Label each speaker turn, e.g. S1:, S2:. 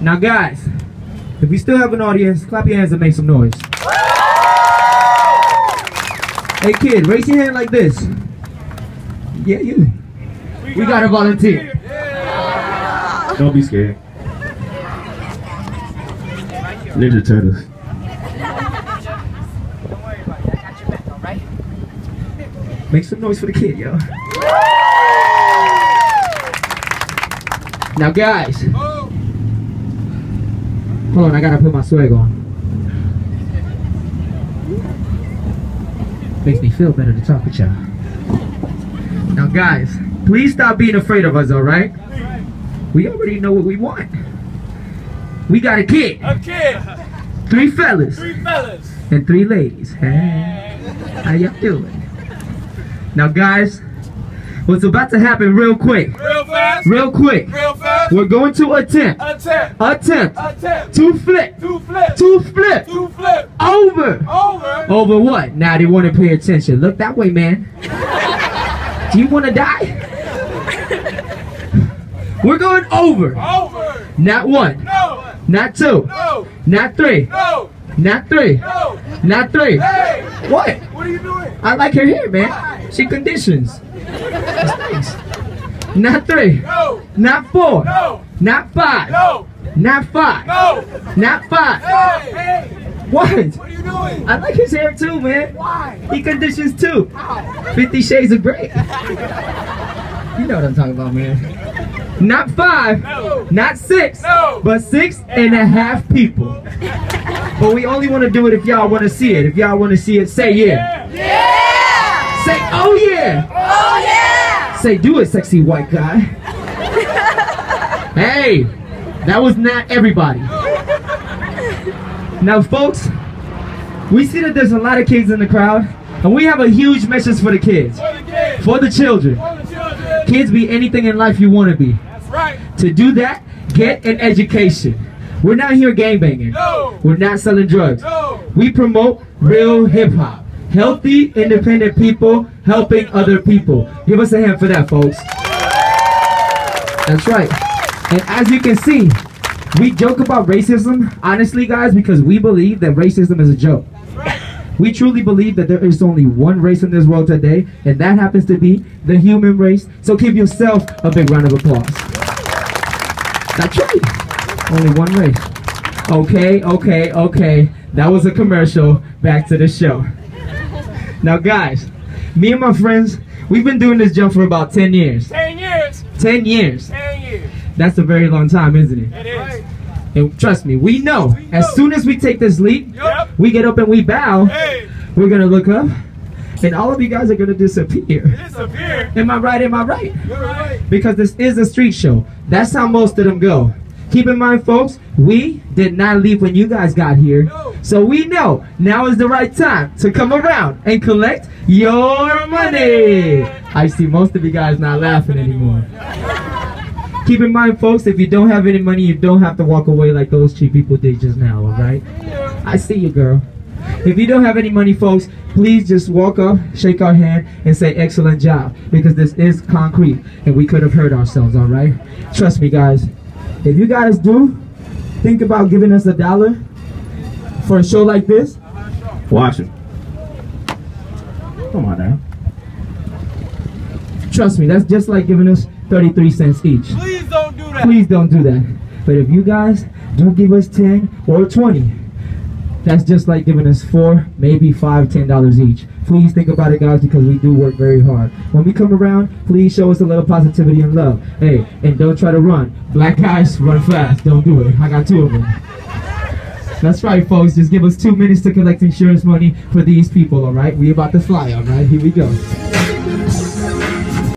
S1: Now, guys, if we still have an audience, clap your hands and make some noise. Hey, kid, raise your hand like this. Yeah, you. We got a volunteer.
S2: Don't be scared. Ninja Turtles.
S1: Make some noise for the kid, yo. Now, guys. Hold on, I gotta put my swag on. Makes me feel better to talk with y'all. Now, guys, please stop being afraid of us, alright? We already know what we want. We got a kid,
S3: A kid,
S1: three fellas,
S3: three fellas.
S1: and three ladies. Hey, how y'all doing? Now, guys, what's about to happen real quick,
S3: Real fast,
S1: real quick,
S3: real fast.
S1: we're going to attempt,
S3: Attempt,
S1: attempt
S3: attempt.
S1: to flip,
S3: Two flip,
S1: to flip
S3: two flip.
S1: over.
S3: Over.
S1: Over what? Now they want to pay attention. Look that way, man. Do you want to die? We're going over.
S3: Over.
S1: Not one,
S3: No,
S1: not two,
S3: no,
S1: not three,
S3: no,
S1: not three,
S3: no.
S1: not three.
S3: Hey,
S1: What?
S3: what are you doing?
S1: I like her hair, man. She conditions. It's nice. Not three,
S3: No,
S1: not four,
S3: no,
S1: not five,
S3: no,
S1: not five,
S3: no.
S1: not five.
S3: Hey, hey,
S1: What?
S3: what are you doing?
S1: I like his hair too, man.
S3: Why?
S1: He conditions too. Fifty Shades of Grey. You know what I'm talking about, man. Not five,
S3: No.
S1: not six,
S3: No.
S1: but six and a half people. But we only want to do it if y'all want to see it. If y'all want to see it, say yeah.
S3: Yeah.
S1: Say oh yeah.
S3: Oh yeah.
S1: Say do it, sexy white guy. hey, that was not everybody. Now, folks, we see that there's a lot of kids in the crowd, and we have a huge message for the kids,
S3: For the kids.
S1: for the children.
S3: For the children.
S1: Kids be anything in life you want to be.
S3: Right.
S1: To do that, get an education. We're not here gangbanging.
S3: No.
S1: We're not selling drugs.
S3: No.
S1: We promote real hip hop. Healthy, independent people helping other people. Give us a hand for that, folks. That's right. And as you can see, we joke about racism, honestly, guys, because we believe that racism is a joke. We truly believe that there is only one race in this world today, and that happens to be the human race. So give yourself a big round of applause. That's right. Only one race. Okay, okay, okay. That was a commercial. Back to the show. Now, guys, me and my friends, we've been doing this jump for about 10 years.
S3: Ten years.
S1: 10 years.
S3: Ten years.
S1: That's a very long time, isn't it?
S3: It is.
S1: And trust me, we know as soon as we take this leap,
S3: Yup.
S1: we get up and we bow,
S3: Hey,
S1: we're gonna look up, and all of you guys are gonna disappear.
S3: disappear.
S1: Am I right? Am I right?
S3: You're right.
S1: Because this is a street show. That's how most of them go. Keep in mind, folks, we did not leave when you guys got here.
S3: No.
S1: So we know now is the right time to come around and collect your money. I see most of you guys not laughing anymore. Keep in mind, folks, if you don't have any money, you don't have to walk away like those cheap people did just now, alright? I see you, girl. If you don't have any money, folks, please just walk up, shake our hand, and say excellent job. Because this is concrete, and we could have hurt ourselves, alright? Trust me, guys. If you guys do think about giving us a dollar for a show like this,
S2: Watch it. Come on now.
S1: trust me, that's just like giving us 33 cents each.
S3: Please don't do that.
S1: Please don't do that. But if you guys do give us 10 or 20, that's just like giving us four, maybe five, ten dollars each. Please think about it, guys, because we do work very hard. When we come around, please show us a little positivity and love. Hey, and don't try to run. Black guys, run fast. Don't do it. I got two of them. That's right, folks. Just give us two minutes to collect insurance money for these people, all right? We about to fly, all right? Here we go.